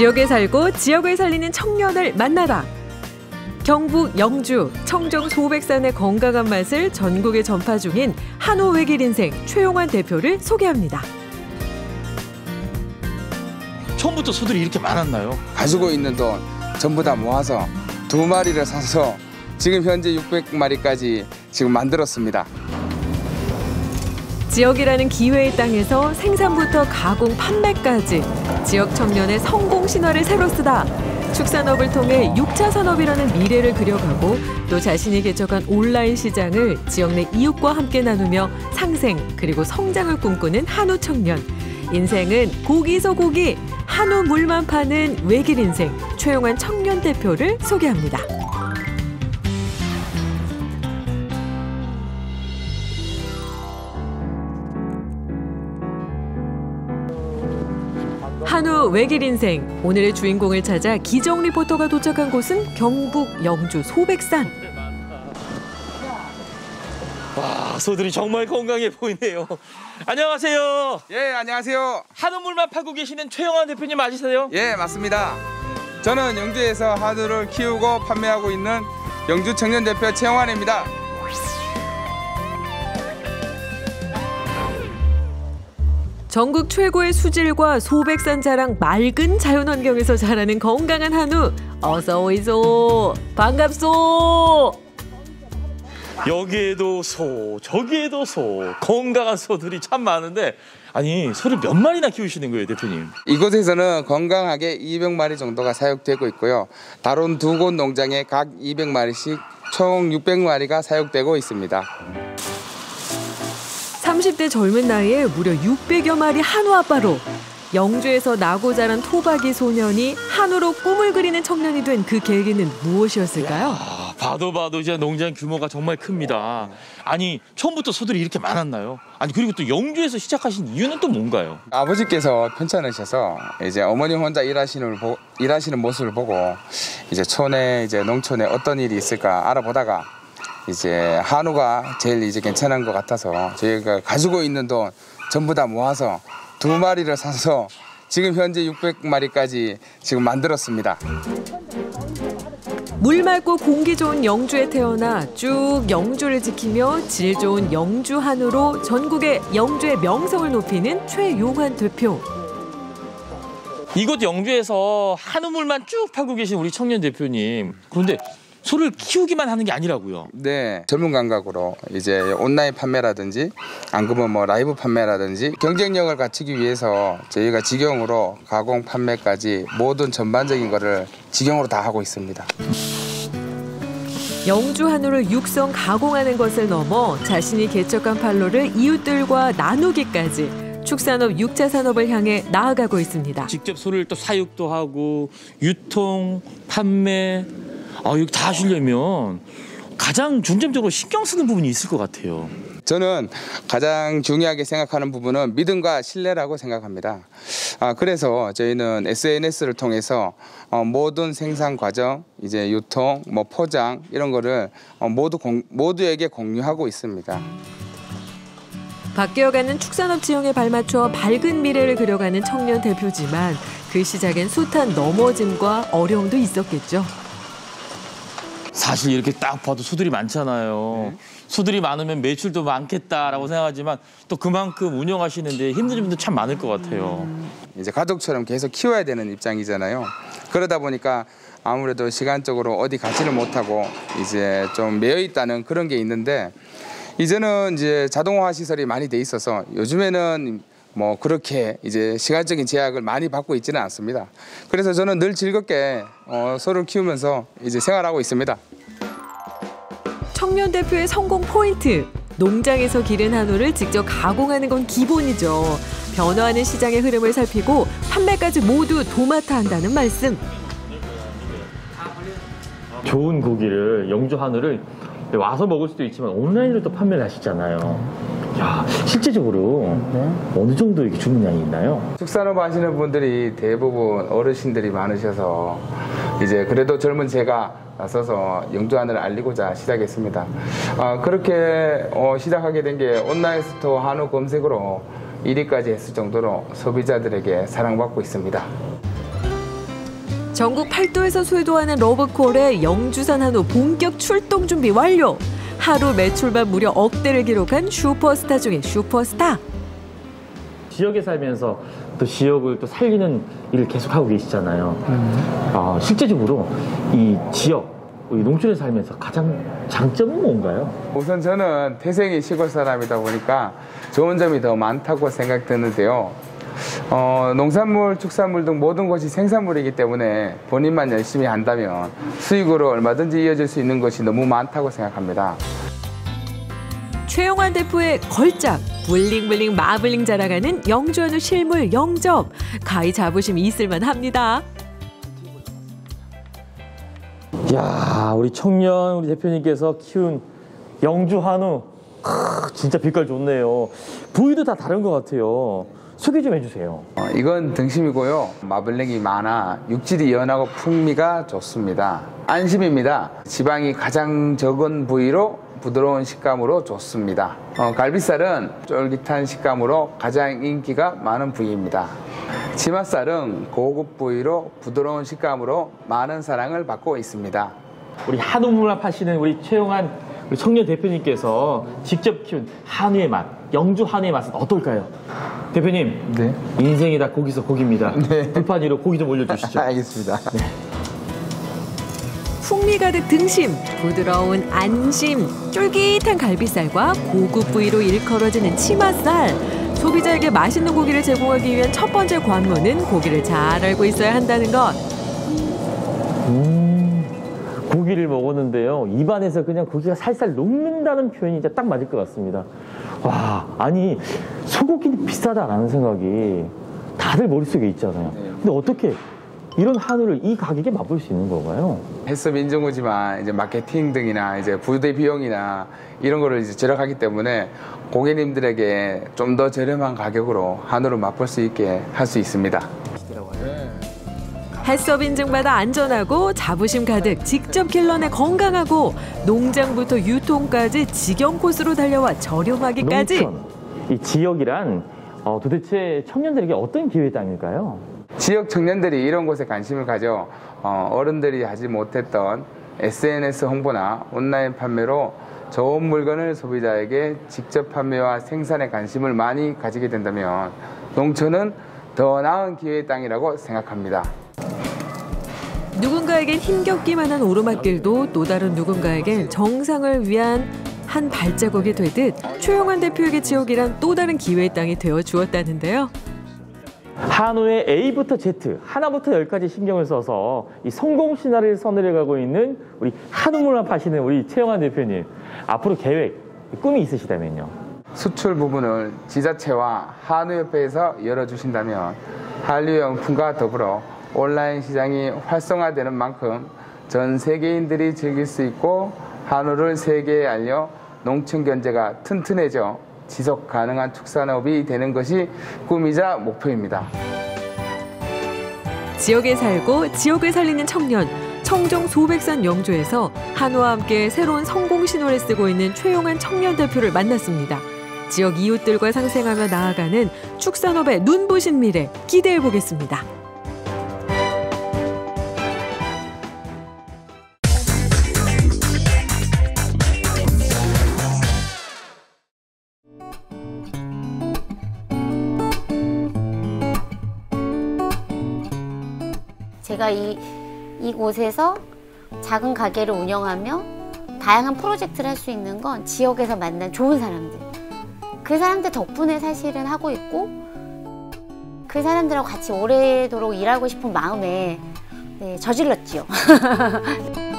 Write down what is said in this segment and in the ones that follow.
지역에 살고 지역을 살리는 청년을 만나다. 경북 영주 청정 소백산의 건강한 맛을 전국에 전파 중인 한우 외길 인생 최용환 대표를 소개합니다. 처음부터 소들이 이렇게 많았나요? 가지고 있는 돈 전부 다 모아서 두 마리를 사서 지금 현재 600마리까지 지금 만들었습니다. 지역이라는 기회의 땅에서 생산부터 가공 판매까지 지역 청년의 성공 신화를 새로 쓰다 축산업을 통해 6차 산업이라는 미래를 그려가고 또 자신이 개척한 온라인 시장을 지역 내 이웃과 함께 나누며 상생 그리고 성장을 꿈꾸는 한우 청년 인생은 고기서 고기 한우 물만 파는 외길 인생 최용환 청년 대표를 소개합니다. 외길 인생 오늘의 주인공을 찾아 기정 리포터가 도착한 곳은 경북 영주 소백산 와, 소들이 정말 건강해 보이네요. 안녕하세요. 예, 안녕하세요. 한우물만 팔고 계시는 최영환 대표님 맞으세요? 예, 맞습니다. 저는 영주에서 한우를 키우고 판매하고 있는 영주 청년 대표 최영환입니다. 전국 최고의 수질과 소백산 자랑 맑은 자연환경에서 자라는 건강한 한우 어서 오이소 반갑소 여기에도 소, 저기에도 소, 건강한 소들이 참 많은데 아니 소를 몇 마리나 키우시는 거예요, 대표님? 이곳에서는 건강하게 200마리 정도가 사육되고 있고요. 다른 두 곳 농장에 각 200마리씩 총 600마리가 사육되고 있습니다. 30대 젊은 나이에 무려 600여 마리 한우 아빠로 영주에서 나고 자란 토박이 소년이 한우로 꿈을 그리는 청년이 된 그 계기는 무엇이었을까요? 아, 봐도 봐도 이제 농장 규모가 정말 큽니다. 아니 처음부터 소들이 이렇게 많았나요? 아니 그리고 또 영주에서 시작하신 이유는 또 뭔가요? 아버지께서 편찮으셔서 이제 어머니 혼자 일하시는 보, 일하시는 모습을 보고 이제 촌에 이제 농촌에 어떤 일이 있을까 알아보다가 이제 한우가 제일 이제 괜찮은 것 같아서 저희가 가지고 있는 돈 전부 다 모아서 두 마리를 사서 지금 현재 600마리까지 지금 만들었습니다. 물 맑고 공기 좋은 영주에 태어나 쭉 영주를 지키며 질 좋은 영주 한우로 전국의 영주의 명성을 높이는 최용환 대표. 이곳 영주에서 한우물만 쭉 팔고 계신 우리 청년 대표님. 그런데 소를 키우기만 하는 게 아니라고요. 네, 전문 감각으로 이제 온라인 판매라든지 안 그러면 뭐 라이브 판매라든지 경쟁력을 갖추기 위해서 저희가 직영으로 가공 판매까지 모든 전반적인 거를 직영으로 다 하고 있습니다. 영주 한우를 육성 가공하는 것을 넘어 자신이 개척한 판로를 이웃들과 나누기까지 축산업 6차 산업을 향해 나아가고 있습니다. 직접 소를 또 사육도 하고 유통, 판매, 아 여기 다 하시려면 가장 중점적으로 신경 쓰는 부분이 있을 것 같아요. 저는 가장 중요하게 생각하는 부분은 믿음과 신뢰라고 생각합니다. 아, 그래서 저희는 SNS를 통해서 어, 모든 생산 과정, 이제 유통, 뭐 포장 이런 거를 어, 모두 공, 모두에게 공유하고 있습니다. 바뀌어가는 축산업 지형에 발맞춰 밝은 미래를 그려가는 청년 대표지만 그 시작엔 숱한 넘어짐과 어려움도 있었겠죠. 사실 이렇게 딱 봐도 소들이 많잖아요. 소들이 많으면 매출도 많겠다라고 생각하지만 또 그만큼 운영하시는데 힘든 분도 참 많을 것 같아요. 이제 가족처럼 계속 키워야 되는 입장이잖아요. 그러다 보니까 아무래도 시간적으로 어디 가지를 못하고 이제 좀 매여 있다는 그런 게 있는데 이제는 이제 자동화 시설이 많이 돼 있어서 요즘에는 뭐 그렇게 이제 시간적인 제약을 많이 받고 있지는 않습니다. 그래서 저는 늘 즐겁게 어, 소를 키우면서 이제 생활하고 있습니다. 청년 대표의 성공 포인트. 농장에서 기른 한우를 직접 가공하는 건 기본이죠. 변화하는 시장의 흐름을 살피고 판매까지 모두 도맡아 한다는 말씀. 좋은 고기를 영주 한우를 와서 먹을 수도 있지만 온라인으로 또 판매를 하시잖아요. 야 실제적으로 어느 정도 이렇게 주문량이 있나요? 축산업 하시는 분들이 대부분 어르신들이 많으셔서 이제 그래도 젊은 제가 나서서 영주 한우를 알리고자 시작했습니다. 아, 그렇게 어, 시작하게 된 게 온라인 스토어 한우 검색으로 1위까지 했을 정도로 소비자들에게 사랑받고 있습니다. 전국 팔도에서 쇄도하는 러브콜의 영주산 한우 본격 출동 준비 완료. 하루 매출만 무려 억대를 기록한 슈퍼스타 중의 슈퍼스타. 지역에 살면서 또 지역을 또 살리는 일을 계속 하고 계시잖아요. 아, 실제적으로 이 지역, 이 농촌에 살면서 가장 장점은 뭔가요? 우선 저는 태생이 시골 사람이다 보니까 좋은 점이 더 많다고 생각드는데요. 어, 농산물, 축산물 등 모든 것이 생산물이기 때문에 본인만 열심히 한다면 수익으로 얼마든지 이어질 수 있는 것이 너무 많다고 생각합니다. 최용환 대표의 걸작 블링블링 마블링 자랑하는 영주 한우 실물 영접 가히 자부심이 있을만 합니다. 야 우리 청년 우리 대표님께서 키운 영주 한우 크, 진짜 빛깔 좋네요. 부위도 다 다른 것 같아요. 소개 좀 해주세요. 어, 이건 등심이고요. 마블링이 많아 육질이 연하고 풍미가 좋습니다. 안심입니다. 지방이 가장 적은 부위로 부드러운 식감으로 좋습니다. 어, 갈비살은 쫄깃한 식감으로 가장 인기가 많은 부위입니다. 치맛살은 고급 부위로 부드러운 식감으로 많은 사랑을 받고 있습니다. 우리 한우문화 파시는 우리 최용한 우리 청년 대표님께서 직접 키운 한우의 맛, 영주 한우의 맛은 어떨까요? 대표님, 네. 인생이 다 고기서 고기입니다. 불판 위로 고기 좀 올려주시죠. 알겠습니다. 풍미 가득 등심, 부드러운 안심, 쫄깃한 갈비살과 고급 부위로 일컬어지는 치맛살. 소비자에게 맛있는 고기를 제공하기 위한 첫 번째 관문은 고기를 잘 알고 있어야 한다는 것. 음, 고기를 먹었는데요. 입안에서 그냥 고기가 살살 녹는다는 표현이 진짜 딱 맞을 것 같습니다. 와, 아니, 소고기는 비싸다라는 생각이 다들 머릿속에 있잖아요. 근데 어떻게 이런 한우를 이 가격에 맛볼 수 있는 건가요? 헬스 민정부지만 이제 마케팅 등이나 이제 부대 비용이나 이런 거를 이제 절약하기 때문에 고객님들에게 좀 더 저렴한 가격으로 한우를 맛볼 수 있게 할 수 있습니다. 햇섭 인증받아 안전하고 자부심 가득 직접 길러내 건강하고 농장부터 유통까지 직영 코스로 달려와 저렴하기까지 농촌, 이 지역이란 어, 도대체 청년들에게 어떤 기회 땅일까요? 지역 청년들이 이런 곳에 관심을 가져 어, 어른들이 하지 못했던 SNS 홍보나 온라인 판매로 좋은 물건을 소비자에게 직접 판매와 생산에 관심을 많이 가지게 된다면 농촌은 더 나은 기회의 땅이라고 생각합니다. 누군가에겐 힘겹기만 한 오르막길도 또 다른 누군가에겐 정상을 위한 한 발자국이 되듯 최용환 대표에게 지역이란 또 다른 기회의 땅이 되어 주었다는데요. 한우의 A부터 Z, 하나부터 열까지 신경을 써서 이 성공 신화를 선을 가고 있는 우리 한우물만 파시는 우리 최영환 대표님. 앞으로 계획, 꿈이 있으시다면요. 수출 부분을 지자체와 한우협회에서 열어주신다면 한류용품과 더불어 온라인 시장이 활성화되는 만큼 전 세계인들이 즐길 수 있고 한우를 세계에 알려 농촌 경제가 튼튼해져 지속 가능한 축산업이 되는 것이 꿈이자 목표입니다. 지역에 살고 지역을 살리는 청년 청정 소백산 영주에서 한우와 함께 새로운 성공 신호를 쓰고 있는 최용한 청년 대표를 만났습니다. 지역 이웃들과 상생하며 나아가는 축산업의 눈부신 미래 기대해 보겠습니다. 제가 이 이곳에서 작은 가게를 운영하며 다양한 프로젝트를 할 수 있는 건 지역에서 만난 좋은 사람들. 그 사람들 덕분에 사실은 하고 있고 그 사람들하고 같이 오래도록 일하고 싶은 마음에 네, 저질렀지요.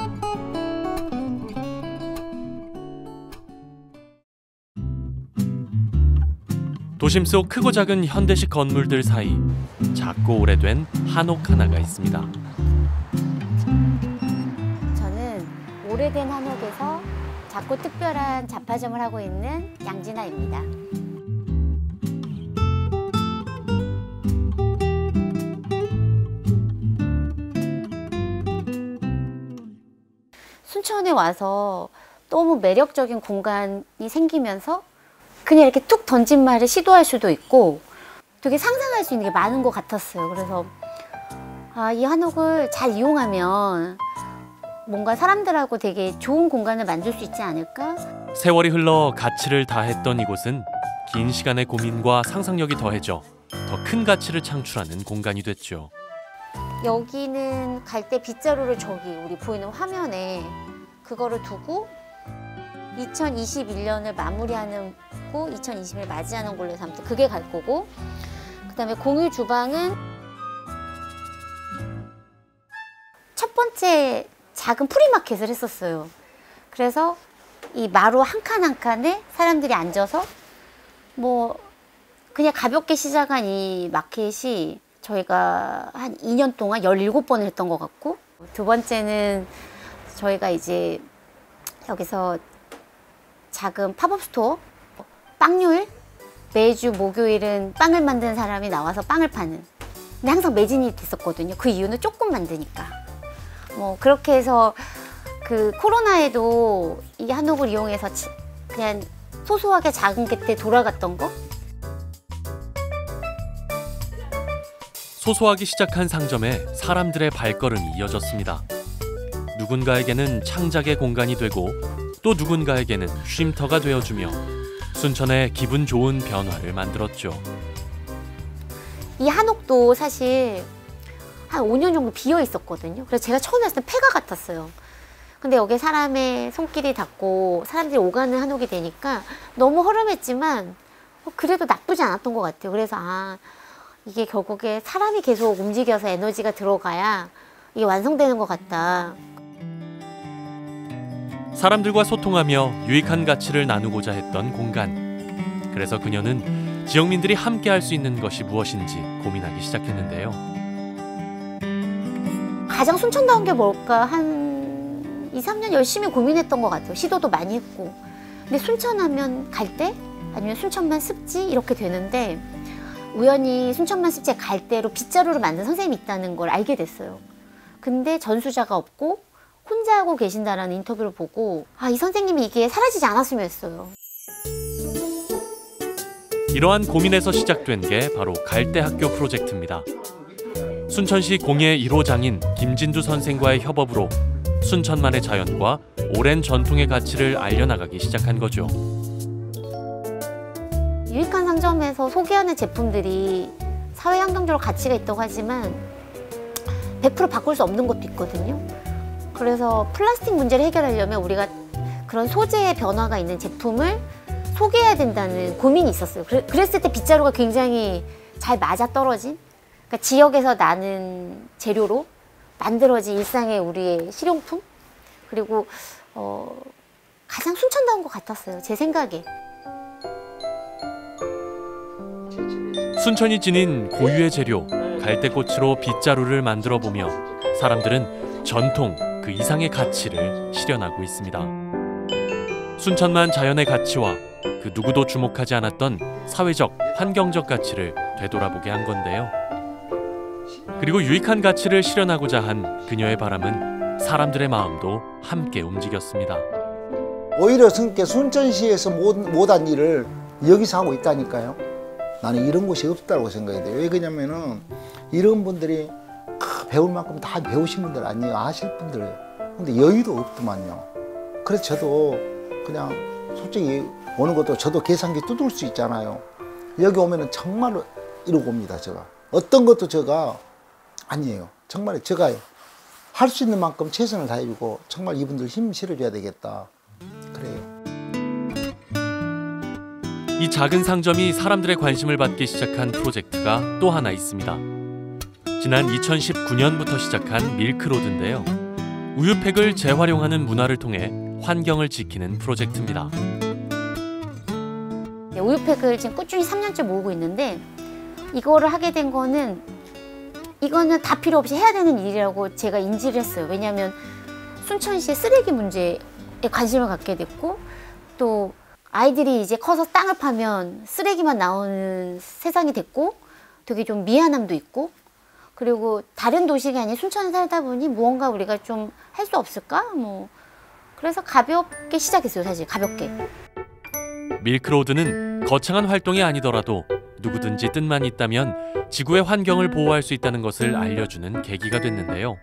도심 속 크고 작은 현대식 건물들 사이 작고 오래된 한옥 하나가 있습니다. 저는 오래된 한옥에서 작고 특별한 잡화점을 하고 있는 양진아입니다. 순천에 와서 너무 매력적인 공간이 생기면서 그냥 이렇게 툭 던진 말을 시도할 수도 있고 되게 상상할 수 있는 게 많은 것 같았어요. 그래서 아, 이 한옥을 잘 이용하면 뭔가 사람들하고 되게 좋은 공간을 만들 수 있지 않을까? 세월이 흘러 가치를 다했던 이곳은 긴 시간의 고민과 상상력이 더해져 더 큰 가치를 창출하는 공간이 됐죠. 여기는 갈 때 빗자루를 저기 우리 보이는 화면에 그거를 두고 2021년을 마무리하는 고 2020을 맞이하는 걸로 해서 아무튼 그게 갈 거고 그 다음에 공유 주방은 첫 번째 작은 프리마켓을 했었어요. 그래서 이 마루 한 칸 한 칸에 사람들이 앉아서 뭐 그냥 가볍게 시작한 이 마켓이 저희가 한 2년 동안 17번을 했던 것 같고 두 번째는 저희가 이제 여기서 작은 팝업 스토어 빵요일 매주 목요일은 빵을 만드는 사람이 나와서 빵을 파는. 근데 항상 매진이 됐었거든요. 그 이유는 조금 만드니까. 뭐 그렇게 해서 그 코로나에도 이 한옥을 이용해서 치- 그냥 소소하게 작은 get에 돌아갔던 거? 소소하게 시작한 상점에 사람들의 발걸음이 이어졌습니다. 누군가에게는 창작의 공간이 되고 또 누군가에게는 쉼터가 되어주며 순천의 기분 좋은 변화를 만들었죠. 이 한옥도 사실 한 5년 정도 비어 있었거든요. 그래서 제가 처음에 왔을 때 폐가 같았어요. 근데 여기 사람의 손길이 닿고 사람들이 오가는 한옥이 되니까 너무 허름했지만 어, 그래도 나쁘지 않았던 것 같아요. 그래서 아 이게 결국에 사람이 계속 움직여서 에너지가 들어가야 이게 완성되는 것 같다. 사람들과 소통하며 유익한 가치를 나누고자 했던 공간. 그래서 그녀는 지역민들이 함께 할 수 있는 것이 무엇인지 고민하기 시작했는데요. 가장 순천다운 게 뭘까 한 2, 3년 열심히 고민했던 것 같아요. 시도도 많이 했고. 근데 순천하면 갈대 아니면 순천만 습지 이렇게 되는데 우연히 순천만 습지에 갈대로 빗자루를 만든 선생님이 있다는 걸 알게 됐어요. 근데 전수자가 없고 혼자 하고 계신다라는 인터뷰를 보고 아 이 선생님이 이게 사라지지 않았으면 했어요. 이러한 고민에서 시작된 게 바로 갈대학교 프로젝트입니다. 순천시 공예 1호 장인 김진두 선생과의 협업으로 순천만의 자연과 오랜 전통의 가치를 알려나가기 시작한 거죠. 유익한 상점에서 소개하는 제품들이 사회 환경적으로 가치가 있다고 하지만 100% 바꿀 수 없는 것도 있거든요. 그래서 플라스틱 문제를 해결하려면 우리가 그런 소재의 변화가 있는 제품을 소개해야 된다는 고민이 있었어요. 그랬을 때 빗자루가 굉장히 잘 맞아 떨어진 그러니까 지역에서 나는 재료로 만들어진 일상의 우리의 실용품 그리고 어, 가장 순천다운 것 같았어요. 제 생각에. 순천이 지닌 고유의 재료 갈대꽃으로 빗자루를 만들어 보며 사람들은 전통 그 이상의 가치를 실현하고 있습니다. 순천만 자연의 가치와 그 누구도 주목하지 않았던 사회적, 환경적 가치를 되돌아보게 한 건데요. 그리고 유익한 가치를 실현하고자 한 그녀의 바람은 사람들의 마음도 함께 움직였습니다. 오히려 그러니까 순천시에서 못, 못한 일을 여기서 하고 있다니까요. 나는 이런 곳이 없다고 생각이 돼요. 왜 그러냐면은 이런 분들이 아, 배울 만큼 다 배우신 분들 아니에요. 아실 분들이에요. 근데 여유도 없더만요. 그래서 저도 그냥 솔직히 오는 것도 저도 계산기 뜯을 수 있잖아요. 여기 오면은 정말로 이러고 옵니다. 제가. 어떤 것도 제가 아니에요. 정말 제가 할 수 있는 만큼 최선을 다해주고 정말 이분들 힘 실어줘야 되겠다. 그래요. 이 작은 상점이 사람들의 관심을 받기 시작한 프로젝트가 또 하나 있습니다. 지난 2019년부터 시작한 밀크로드인데요. 우유팩을 재활용하는 문화를 통해 환경을 지키는 프로젝트입니다. 네, 우유팩을 지금 꾸준히 3년째 모으고 있는데 이거를 하게 된 거는 이거는 다 필요 없이 해야 되는 일이라고 제가 인지를 했어요. 왜냐하면 순천시의 쓰레기 문제에 관심을 갖게 됐고 또 아이들이 이제 커서 땅을 파면 쓰레기만 나오는 세상이 됐고 되게 좀 미안함도 있고 그리고 다른 도시가 아닌 순천에 살다 보니 무언가 우리가 좀 할 수 없을까? 뭐 그래서 가볍게 시작했어요, 사실 가볍게. 밀크로드는 거창한 활동이 아니더라도 누구든지 뜻만 있다면 지구의 환경을 보호할 수 있다는 것을 알려주는 계기가 됐는데요.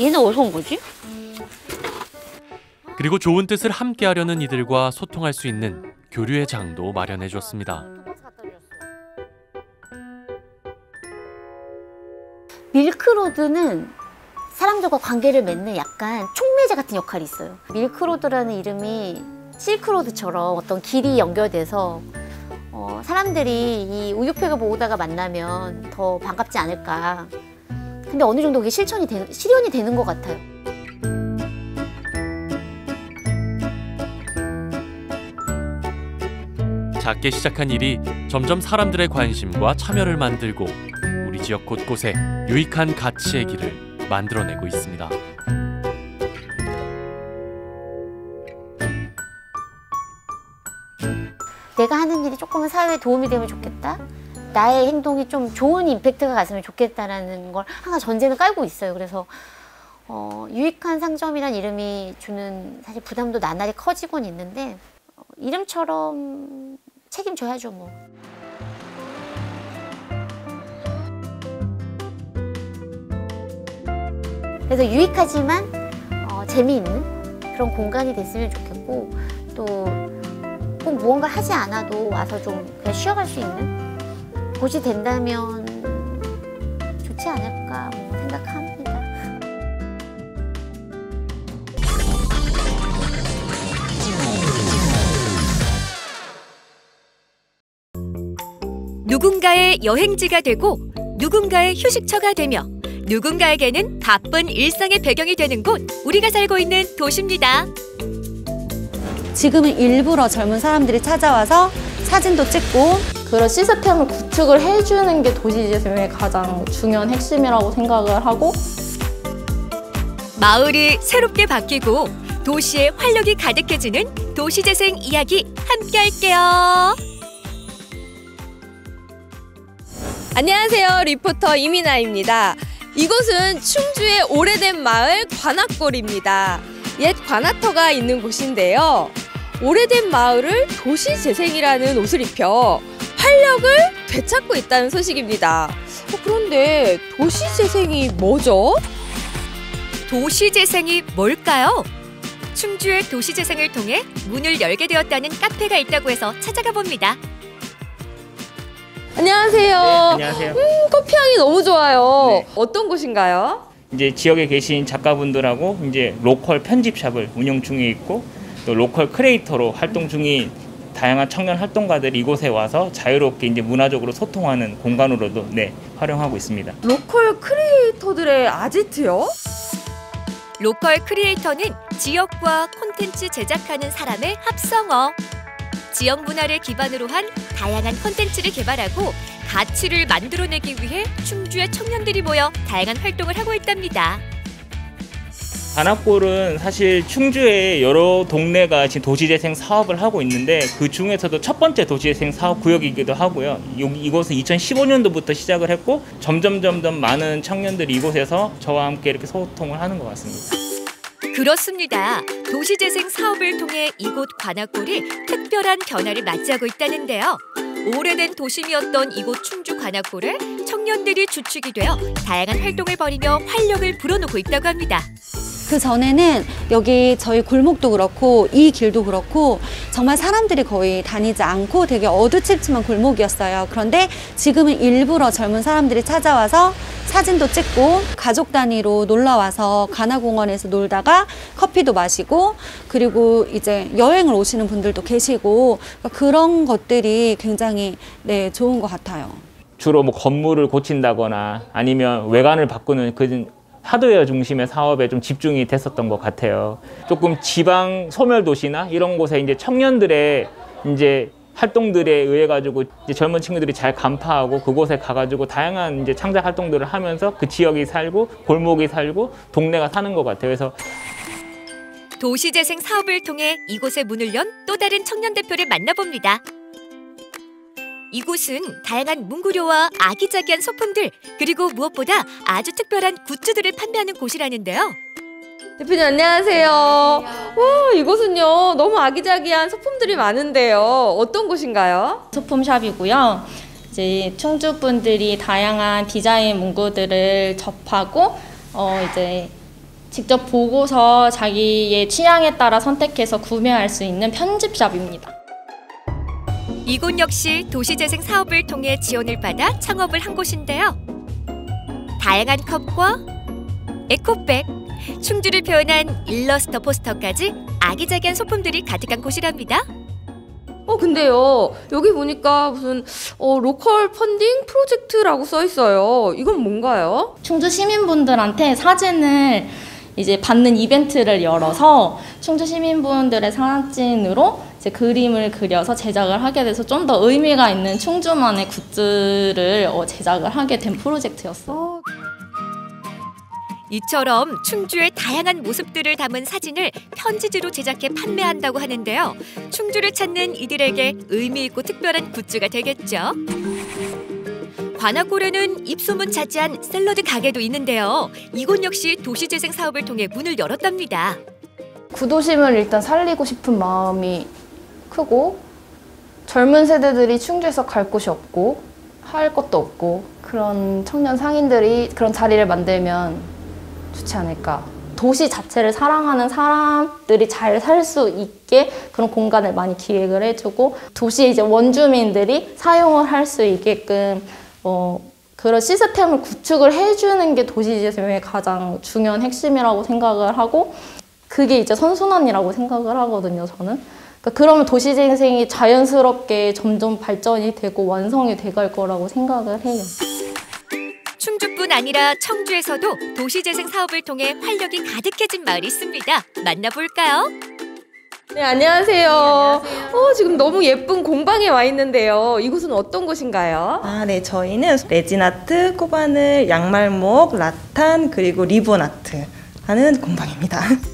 얘는 어디서 온 거지? 그리고 좋은 뜻을 함께하려는 이들과 소통할 수 있는 교류의 장도 마련해 줬습니다. 밀크로드는 사람들과 관계를 맺는 약간 촉매제 같은 역할이 있어요. 밀크로드라는 이름이 실크로드처럼 어떤 길이 연결돼서 어, 사람들이 이 우유팩을 보다가 만나면 더 반갑지 않을까. 근데 어느 정도 그게 실천이 되, 실현이 되는 것 같아요. 작게 시작한 일이 점점 사람들의 관심과 참여를 만들고 지역 곳곳에 유익한 가치의 길을 만들어내고 있습니다. 내가 하는 일이 조금은 사회에 도움이 되면 좋겠다. 나의 행동이 좀 좋은 임팩트가 갔으면 좋겠다라는 걸 항상 전제는 깔고 있어요. 그래서 어, 유익한 상점이란 이름이 주는 사실 부담도 나날이 커지곤 있는데 어, 이름처럼 책임져야죠 뭐. 그래서 유익하지만 어, 재미있는 그런 공간이 됐으면 좋겠고 또 꼭 무언가 하지 않아도 와서 좀 그냥 쉬어갈 수 있는 곳이 된다면 좋지 않을까 뭐 생각합니다. 누군가의 여행지가 되고 누군가의 휴식처가 되며 누군가에게는 바쁜 일상의 배경이 되는 곳 우리가 살고 있는 도시입니다. 지금은 일부러 젊은 사람들이 찾아와서 사진도 찍고 그런 시스템을 구축을 해주는 게 도시재생의 가장 중요한 핵심이라고 생각을 하고 마을이 새롭게 바뀌고 도시의 활력이 가득해지는 도시재생 이야기 함께 할게요. 안녕하세요. 리포터 이민아입니다. 이곳은 충주의 오래된 마을 관악골입니다. 옛 관아터가 있는 곳인데요. 오래된 마을을 도시재생이라는 옷을 입혀 활력을 되찾고 있다는 소식입니다. 어, 그런데 도시재생이 뭐죠? 도시재생이 뭘까요? 충주의 도시재생을 통해 문을 열게 되었다는 카페가 있다고 해서 찾아가 봅니다. 안녕하세요. 안녕하세요. 음, 커피 향이 너무 좋아요. 네. 어떤 곳인가요? 이제 지역에 계신 작가분들하고 이제 local 편집샵을 운영 중에 있고 또 local creator로 활동 중인 다양한 청년 활동가들이 이곳에 와서 자유롭게 이제 문화적으로 소통하는 공간으로도 네, 활용하고 있습니다. local creator들의 아지트요? local creator는 지역과 콘텐츠 제작하는 사람의 합성어. 지역 문화를 기반으로 한 다양한 콘텐츠를 개발하고 가치를 만들어내기 위해 충주의 청년들이 모여 다양한 활동을 하고 있답니다. 관악골은 사실 충주에 여러 동네가 지금 도시재생 사업을 하고 있는데 그 중에서도 첫 번째 도시재생 사업 구역이기도 하고요. 이곳은 2015년도부터 시작을 했고 점점 점점 많은 청년들이 이곳에서 저와 함께 이렇게 소통을 하는 것 같습니다. 그렇습니다. 도시재생 사업을 통해 이곳 관악골이 특별한 변화를 맞이하고 있다는데요. 오래된 도심이었던 이곳 충주 관악골을 청년들이 주축이 되어 다양한 활동을 벌이며 활력을 불어넣고 있다고 합니다. 그 전에는 여기 저희 골목도 그렇고 이 길도 그렇고 정말 사람들이 거의 다니지 않고 되게 어두침침한 골목이었어요. 그런데 지금은 일부러 젊은 사람들이 찾아와서 사진도 찍고 가족 단위로 놀러 와서 가나공원에서 놀다가 커피도 마시고 그리고 이제 여행을 오시는 분들도 계시고 그러니까 그런 것들이 굉장히 네 좋은 것 같아요. 주로 뭐 건물을 고친다거나 아니면 외관을 바꾸는 그 하드웨어 중심의 사업에 좀 집중이 됐었던 것 같아요. 조금 지방 소멸 도시나 이런 곳에 이제 청년들의 이제 활동들에 의해 가지고 젊은 친구들이 잘 간파하고 그곳에 가가지고 다양한 이제 창작 활동들을 하면서 그 지역이 살고 골목이 살고 동네가 사는 것 같아요. 그래서 도시재생 사업을 통해 이곳에 문을 연 또 다른 청년 대표를 만나봅니다. 이곳은 다양한 문구류와 아기자기한 소품들 그리고 무엇보다 아주 특별한 굿즈들을 판매하는 곳이라는데요. 대표님 안녕하세요. 와 이곳은요 너무 아기자기한 소품들이 많은데요. 어떤 곳인가요? 소품샵이고요. 이제 충주 분들이 다양한 디자인 문구들을 접하고 어 이제 직접 보고서 자기의 취향에 따라 선택해서 구매할 수 있는 편집샵입니다. 이곳 역시 도시재생 사업을 통해 지원을 받아 창업을 한 곳인데요. 다양한 컵과 에코백, 충주를 표현한 일러스터 포스터까지 아기자기한 소품들이 가득한 곳이랍니다. 어 근데요 여기 보니까 무슨 어, local funding 프로젝트라고 써 있어요. 이건 뭔가요? 충주 시민분들한테 사진을 이제 받는 이벤트를 열어서 충주 시민분들의 사진으로 이제 그림을 그려서 제작을 하게 돼서 좀 더 의미가 있는 충주만의 goods를 어, 제작을 하게 된 프로젝트였어요. 이처럼 충주의 다양한 모습들을 담은 사진을 편지지로 제작해 판매한다고 하는데요. 충주를 찾는 이들에게 의미 있고 특별한 굿즈가 되겠죠. 관악골에는 입소문 자지한 샐러드 가게도 있는데요. 이곳 역시 도시재생 사업을 통해 문을 열었답니다. 구도심을 일단 살리고 싶은 마음이 크고 젊은 세대들이 충주에서 갈 곳이 없고 할 것도 없고 그런 청년 상인들이 그런 자리를 만들면 좋지 않을까. 도시 자체를 사랑하는 사람들이 잘 살 수 있게 그런 공간을 많이 기획을 해주고 도시 이제 원주민들이 사용을 할 수 있게끔 어, 그런 시스템을 구축을 해주는 게 도시재생의 가장 중요한 핵심이라고 생각을 하고 그게 이제 선순환이라고 생각을 하거든요, 저는. 그러니까 그러면 도시재생이 자연스럽게 점점 발전이 되고 완성이 돼갈 거라고 생각을 해요. 충주뿐 아니라 청주에서도 도시재생 사업을 통해 활력이 가득해진 마을이 있습니다. 만나볼까요? 네 안녕하세요. 어 지금 너무 예쁜 공방에 와 있는데요. 이곳은 어떤 곳인가요? 아, 네. 저희는 레진아트, 코바늘, 양말목, 라탄, 그리고 리본 아트 하는 공방입니다.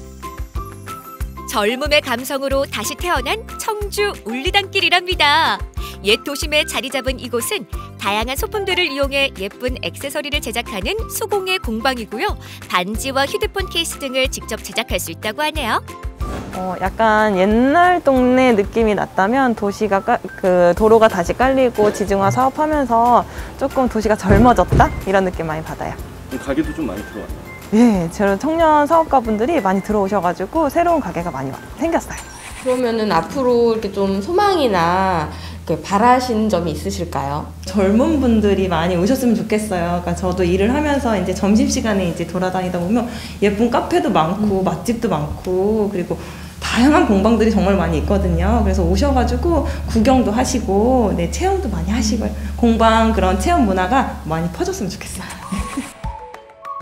젊음의 감성으로 다시 태어난 청주 울리단길이랍니다. 옛 도심에 자리 잡은 이곳은 다양한 소품들을 이용해 예쁜 액세서리를 제작하는 수공예 공방이고요. 반지와 휴대폰 케이스 등을 직접 제작할 수 있다고 하네요. 어, 약간 옛날 동네 느낌이 났다면 도시가 깔- 그 도로가 다시 깔리고 지중화 사업하면서 조금 도시가 젊어졌다 이런 느낌 많이 받아요. 가게도 좀 많이 들어왔나요? 예, 저런 청년 사업가분들이 많이 들어오셔가지고 새로운 가게가 많이 와- 생겼어요. 그러면은 앞으로 이렇게 좀 소망이나 이렇게 바라시는 점이 있으실까요? 젊은 분들이 많이 오셨으면 좋겠어요. 그러니까 저도 일을 하면서 이제 점심 시간에 이제 돌아다니다 보면 예쁜 카페도 많고 맛집도 많고 그리고 다양한 공방들이 정말 많이 있거든요. 그래서 오셔가지고 구경도 하시고 네 체험도 많이 하시고 공방 그런 체험 문화가 많이 퍼졌으면 좋겠어요.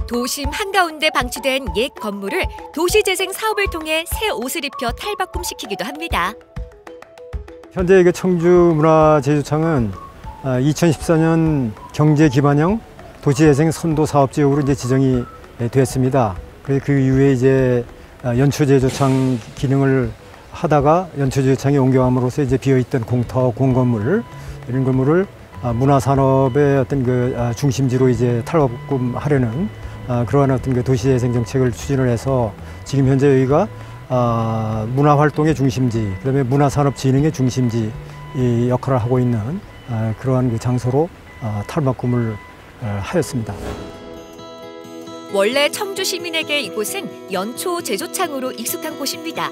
도심 한가운데 방치된 옛 건물을 도시재생 사업을 통해 새 옷을 입혀 탈바꿈시키기도 합니다. 현재 청주문화제주청은 2014년 경제 기반형 도시재생 선도 사업 지역으로 이제 지정이 됐습니다. 그래서 그 이후에 이제 아, 연초제조창 기능을 하다가 연초제조창에 옮겨감으로써 이제 비어있던 공터 공건물 이런 건물을 아, 문화산업의 어떤 그 아, 중심지로 이제 탈바꿈하려는 아, 그러한 어떤 그 도시 재생 정책을 추진을 해서 지금 현재 여기가 아, 문화 활동의 중심지, 그다음에 문화 산업 진흥의 중심지 이 역할을 하고 있는 아, 그러한 그 장소로 아, 탈바꿈을 아, 하였습니다. 원래 청주 시민에게 이곳은 연초 제조창으로 익숙한 곳입니다.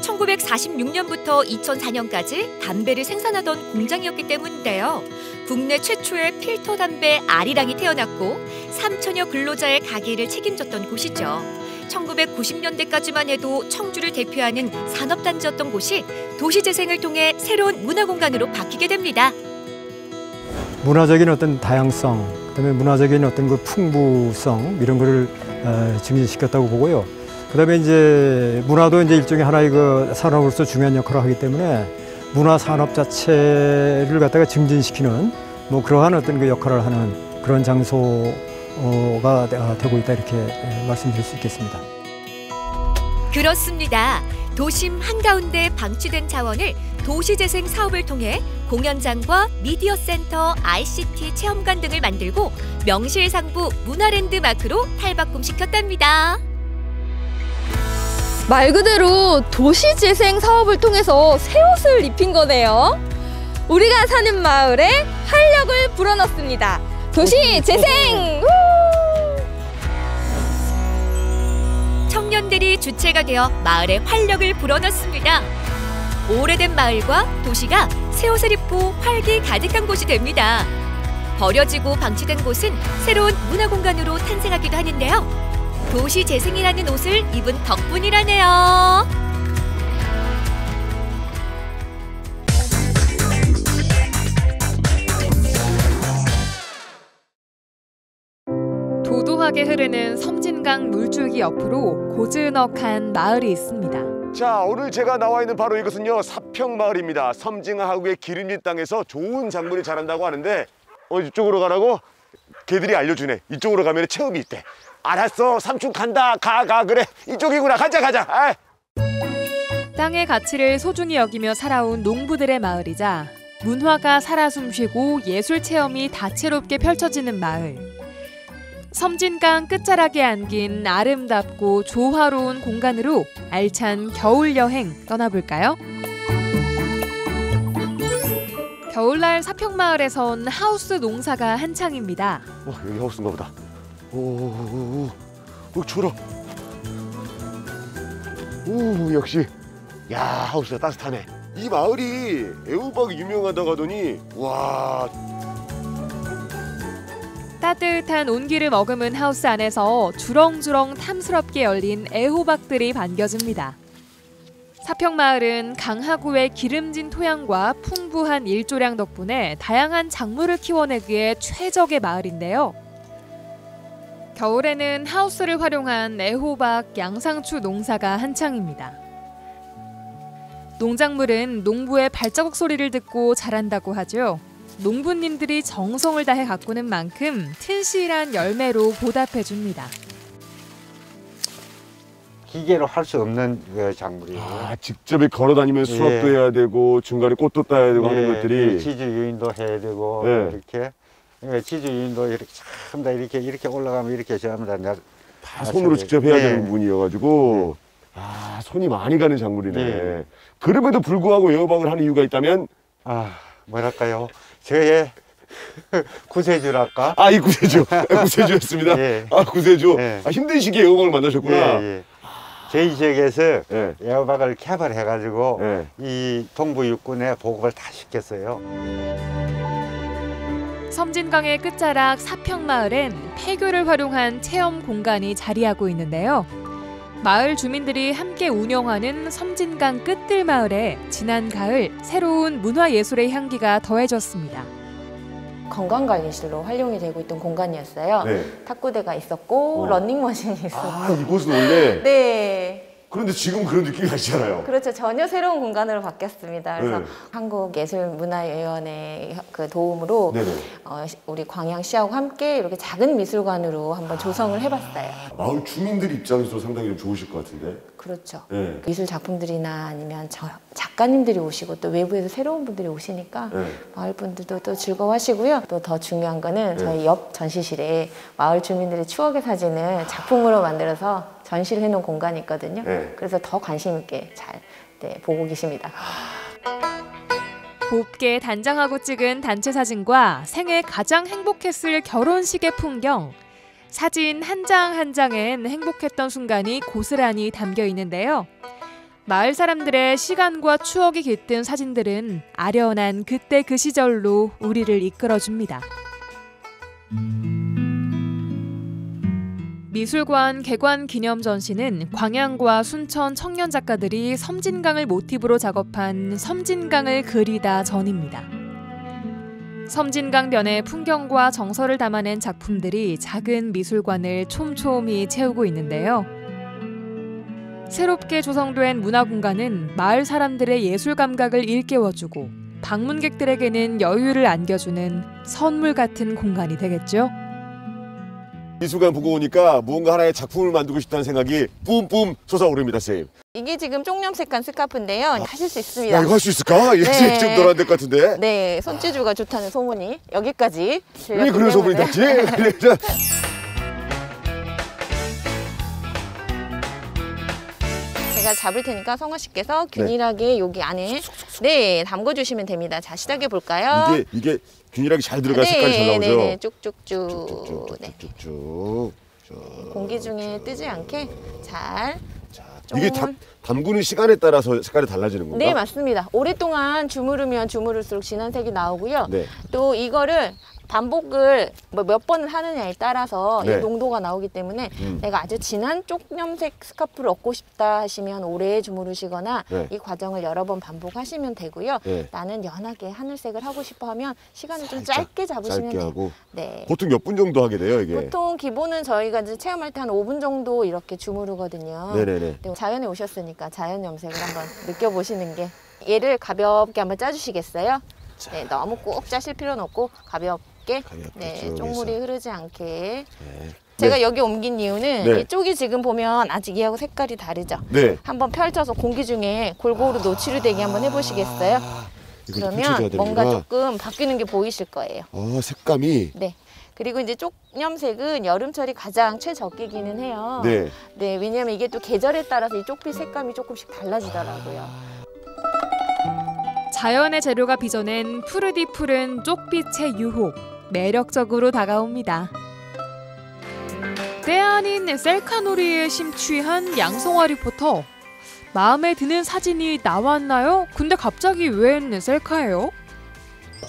1946년부터 2004년까지 담배를 생산하던 공장이었기 때문인데요. 국내 최초의 필터 담배 아리랑이 태어났고 3천여 근로자의 가게를 책임졌던 곳이죠. 1990년대까지만 해도 청주를 대표하는 산업단지였던 곳이 도시재생을 통해 새로운 문화공간으로 바뀌게 됩니다. 문화적인 어떤 다양성, 그다음에 문화적인 어떤 그 풍부성 이런 거를 어, 증진시켰다고 보고요. 그다음에 이제 문화도 이제 일종의 하나의 그 산업으로서 중요한 역할을 하기 때문에 문화 산업 자체를 갖다가 증진시키는 뭐 그러한 어떤 그 역할을 하는 그런 장소가 어, 되고 있다 이렇게 예, 말씀드릴 수 있겠습니다. 그렇습니다. 도심 한가운데 방치된 자원을 도시재생 사업을 통해 공연장과 미디어 센터, ICT 체험관 등을 만들고 명실상부 문화랜드 마크로 탈바꿈시켰답니다. 말 그대로 도시 재생 사업을 통해서 새 옷을 입힌 거네요. 우리가 사는 마을에 활력을 불어넣습니다. 도시 재생! 우! 청년들이 주체가 되어 마을에 활력을 불어넣습니다. 오래된 마을과 도시가 새 옷을 입고 활기 가득한 곳이 됩니다. 버려지고 방치된 곳은 새로운 문화 공간으로 탄생하기도 하는데요. 도시 재생이라는 옷을 입은 덕분이라네요. 도도하게 흐르는 섬진강 물줄기 옆으로 고즈넉한 마을이 있습니다. 자 오늘 제가 나와 있는 바로 이곳은요 사평마을입니다 섬진하구의 기름진 땅에서 좋은 작물이 자란다고 하는데 어 이쪽으로 가라고? 걔들이 알려주네 이쪽으로 가면 체험이 있대 알았어 삼촌 간다 가가 그래 이쪽이구나 가자 가자 아이. 땅의 가치를 소중히 여기며 살아온 농부들의 마을이자 문화가 살아 숨쉬고 예술 체험이 다채롭게 펼쳐지는 마을. 섬진강 끝자락에 안긴 아름답고 조화로운 공간으로 알찬 겨울 여행 떠나볼까요? 겨울날 사평마을에선 하우스 농사가 한창입니다. 어 여기 하우스인가 보다 오오오 오, 추워라 오 역시. 야 하우스가 따뜻하네. 이 마을이 애호박이 유명하다고 하더니 와. 따뜻한 온기를 머금은 하우스 안에서 주렁주렁 탐스럽게 열린 애호박들이 반겨집니다. 사평마을은 강하구의 기름진 토양과 풍부한 일조량 덕분에 다양한 작물을 키워내기에 최적의 마을인데요. 겨울에는 하우스를 활용한 애호박, 양상추 농사가 한창입니다. 농작물은 농부의 발자국 소리를 듣고 자란다고 하죠. 농부님들이 정성을 다해 가꾸는 만큼 튼실한 열매로 보답해 줍니다. 기계로 할 수 없는 그 작물이에요. 아, 직접 걸어 다니면서 예. 수확도 해야 되고 중간에 꽃도 따야 되고 하는 예, 것들이 치즈 유인도 해야 되고 예. 이렇게 예, 유인도 이렇게 전부 다 이렇게 이렇게 올라가면 이렇게 전부 다, 나- 다 손으로 직접 해야 예. 되는 부분이어가지고 아 손이 많이 가는 작물이네. 예. 그럼에도 불구하고 애호박을 하는 이유가 있다면 아 뭐랄까요 저의 구세주랄까? 아 이 구세주 구세주였습니다. 예. 아 구세주 예. 아, 힘든 시기에 애호박을 만나셨구나. 저희 지역에서 예. 애호박을 개발해가지고 이 동부 육군에 보급을 다 시켰어요. 섬진강의 끝자락 사평마을엔 폐교를 활용한 체험 공간이 자리하고 있는데요. 마을 주민들이 함께 운영하는 섬진강 끝들 마을에 지난 가을 새로운 문화예술의 향기가 더해졌습니다. 건강관리실로 활용이 되고 있던 공간이었어요. 네. 탁구대가 있었고 어. 런닝머신이 있었고. 아 이곳은 원래 네. 그런데 지금 그런 느낌이 나시잖아요. 그렇죠. 전혀 새로운 공간으로 바뀌었습니다. 그래서 네. 한국예술문화위원회 그 도움으로 네네. 어, 시- 우리 광양시하고 함께 이렇게 작은 미술관으로 한번 조성을 해봤어요. 마을 주민들 입장에서 상당히 좀 좋으실 것 같은데. 그렇죠. 네. 미술 작품들이나 아니면 저, 작가님들이 오시고 또 외부에서 새로운 분들이 오시니까 네. 마을 분들도 또 즐거워하시고요. 또 더 중요한 거는 네. 저희 옆 전시실에 마을 주민들의 추억의 사진을 작품으로 만들어서 전시를 해놓은 공간이 있거든요. 네. 그래서 더 관심 있게 잘 네, 보고 계십니다. 곱게 단장하고 찍은 단체 사진과 생애 가장 행복했을 결혼식의 풍경. 사진 한 장 한 장엔 행복했던 순간이 고스란히 담겨 있는데요. 마을 사람들의 시간과 추억이 깃든 사진들은 아련한 그때 그 시절로 우리를 이끌어줍니다. 미술관 개관 기념 전시는 광양과 순천 청년 작가들이 섬진강을 모티브로 작업한 섬진강을 그리다 전입니다. 섬진강 변의 풍경과 정서를 담아낸 작품들이 작은 미술관을 촘촘히 채우고 있는데요. 새롭게 조성된 문화 공간은 마을 사람들의 예술 감각을 일깨워주고 방문객들에게는 여유를 안겨주는 선물 같은 공간이 되겠죠. 미술관 보고 오니까 무언가 하나의 작품을 만들고 싶다는 생각이 뿜뿜 솟아오릅니다, 쌤. 이게 지금 쪽염색한 스카프인데요. 하실 수 있습니다. 야, 이거 할 수 있을까? 예, 네. 좀덜안될 것 같은데. 네, 손재주가 좋다는 소문이 여기까지 왜 그런 소문이. 났지? 제가 제가 잡을 테니까 성화 씨께서 균일하게 여기 안에 네 담궈 주시면 됩니다. 자 시작해 볼까요? 이게 이게 균일하게 잘 들어가 색깔이 잘 나오죠. 네네 쭉쭉쭉. 네. 쭉. 공기 중에 뜨지 않게 잘. 이게 담, 담그는 시간에 따라서 색깔이 달라지는 건가? 네 맞습니다. 오랫동안 주무르면 주무를수록 진한 색이 나오고요. 네. 또 이거를 반복을 뭐몇 번을 하느냐에 따라서 네. 이 농도가 나오기 때문에 음. 내가 아주 진한 쪽염색 스카프를 얻고 싶다 하시면 오래 주무르시거나 네. 이 과정을 여러 번 반복하시면 되고요. 네. 나는 연하게 하늘색을 하고 싶어 하면 시간을 좀 짧게 잡으시면 짧게 돼요. 네. 보통 몇 분 정도 하게 돼요 이게? 보통 기본은 저희가 이제 체험할 때 한 5분 정도 이렇게 주무르거든요. 네네네. 네, 자연에 오셨으니까 자연 염색을 한번 느껴보시는 게 얘를 가볍게 한번 짜주시겠어요? 네, 너무 꼭 짜실 필요는 없고 가볍게, 네, 쭉 쪽물이. 흐르지 않게. 네. 제가 네. 여기 옮긴 이유는 네. 이쪽이 지금 보면 아직 얘하고 색깔이 다르죠? 네. 한번 펼쳐서 공기 중에 골고루 노출이 되게 한번 해보시겠어요? 펼쳐줘야 그러면 뭔가. 조금 바뀌는 게 보이실 거예요. 아 색감이 네. 그리고 이제 쪽염색은 여름철이 가장 최적기기는 해요. 네. 네, 왜냐면 이게 또 계절에 따라서 이 쪽빛 색감이 조금씩 달라지더라고요. 자연의 재료가 빚어낸 푸르디 푸른 쪽빛의 유혹 매력적으로 다가옵니다. 때 아닌 셀카놀이에 심취한 양성화 리포터. 마음에 드는 사진이 나왔나요? 근데 갑자기 웬 셀카예요?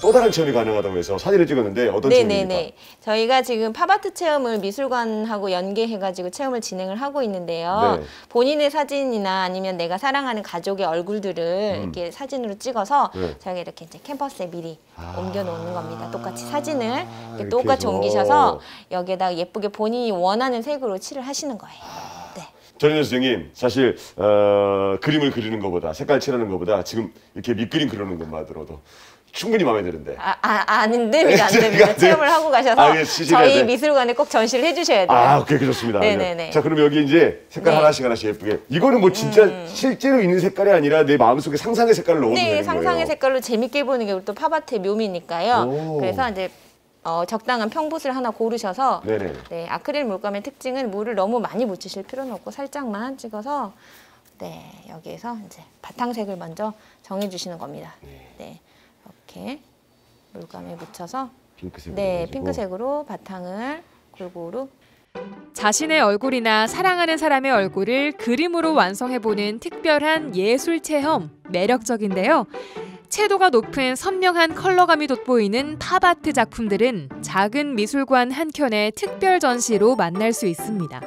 또 다른 체험이 가능하다고 해서 사진을 찍었는데 어떤 체험입니까? 네네네. 저희가 지금 팝아트 체험을 미술관하고 연계해가지고 체험을 진행을 하고 있는데요. 네. 본인의 사진이나 아니면 내가 사랑하는 가족의 얼굴들을 음. 이렇게 사진으로 찍어서 네. 저희가 이렇게 이제 캠퍼스에 미리 옮겨 놓는 겁니다. 똑같이 사진을 이렇게 이렇게 똑같이 해서. 옮기셔서 여기에다가 예쁘게 본인이 원하는 색으로 칠을 하시는 거예요. 전현 선생님 사실 어, 그림을 그리는 것보다 색깔 칠하는 것보다 지금 이렇게 밑그림 그리는 것만으로도 충분히 마음에 드는데 아, 아, 안 됩니다. 안 됩니다. 네. 체험을 하고 가셔서 아, 예, 저희 돼. 미술관에 꼭 전시를 해주셔야 돼요. 아 오케이 좋습니다 네네네. 자 그럼 여기 이제 색깔 네. 음. 하나씩 하나씩 예쁘게 이거는 뭐 진짜 실제로 있는 색깔이 아니라 내 마음속에 상상의 색깔을 넣어도 네, 되는 상상의 거예요 색깔로 재밌게 보는 게 우리 또 팝아트의 묘미니까요. 오. 그래서 이제 어, 적당한 평붓을 하나 고르셔서 네네. 네, 아크릴 물감의 특징은 물을 너무 많이 묻히실 필요는 없고 살짝만 찍어서 네, 여기에서 이제 바탕색을 먼저 정해 주시는 겁니다. 네. 이렇게 물감에 묻혀서 핑크색으로 네, 해가지고. 핑크색으로 바탕을 골고루 자신의 얼굴이나 사랑하는 사람의 얼굴을 그림으로 완성해보는 특별한 예술 체험 매력적인데요. 채도가 높은 선명한 컬러감이 돋보이는 팝아트 작품들은 작은 미술관 한 켠의 특별 전시로 만날 수 있습니다.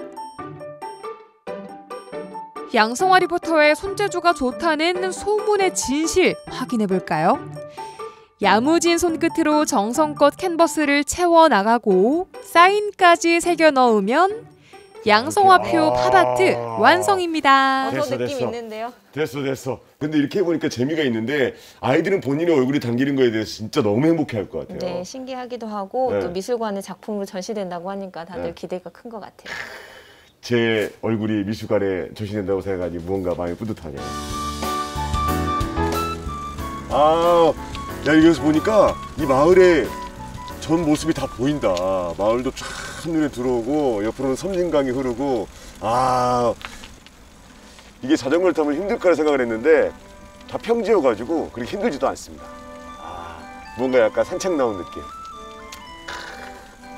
양성화 리포터의 손재주가 좋다는 소문의 진실 확인해 볼까요? 야무진 손끝으로 정성껏 캔버스를 채워 나가고 사인까지 새겨 넣으면 양성화표 팝아트 완성입니다. 됐어, 느낌 됐어. 있는데요. 됐어 됐어 근데 이렇게 해보니까 재미가 있는데 아이들은 본인의 얼굴이 담기는 거에 대해서 진짜 너무 행복해 할 것 같아요 네, 신기하기도 하고 네. 또 미술관에 작품으로 전시된다고 하니까 다들 네. 기대가 큰 것 같아요. 제 얼굴이 미술관에 전시된다고 생각하니 무언가 마음이 뿌듯하네요. 아, 야 여기서 보니까 이 마을의 전 모습이 다 보인다. 마을도 쫙 눈에 들어오고 옆으로는 섬진강이 흐르고 아 이게 자전거를 타면 힘들 거라 생각을 했는데 다 평지여가지고 그렇게 힘들지도 않습니다. 아, 뭔가 약간 산책 나온 느낌.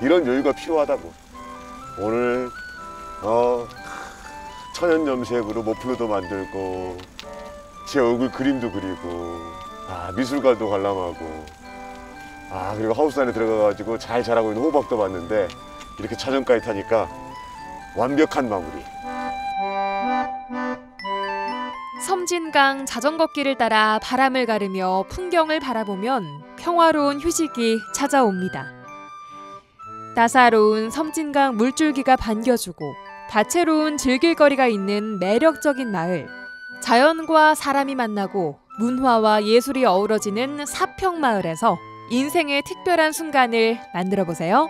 이런 여유가 필요하다고. 오늘 어 천연 염색으로 모플러도 만들고 제 얼굴 그림도 그리고 아 미술관도 관람하고 아 그리고 하우스 안에 들어가가지고 잘 자라고 있는 호박도 봤는데 이렇게 자전거에 타니까 완벽한 마무리. 섬진강 자전거길을 따라 바람을 가르며 풍경을 바라보면 평화로운 휴식이 찾아옵니다. 따사로운 섬진강 물줄기가 반겨주고 다채로운 즐길거리가 있는 매력적인 마을. 자연과 사람이 만나고 문화와 예술이 어우러지는 사평마을에서 인생의 특별한 순간을 만들어 보세요.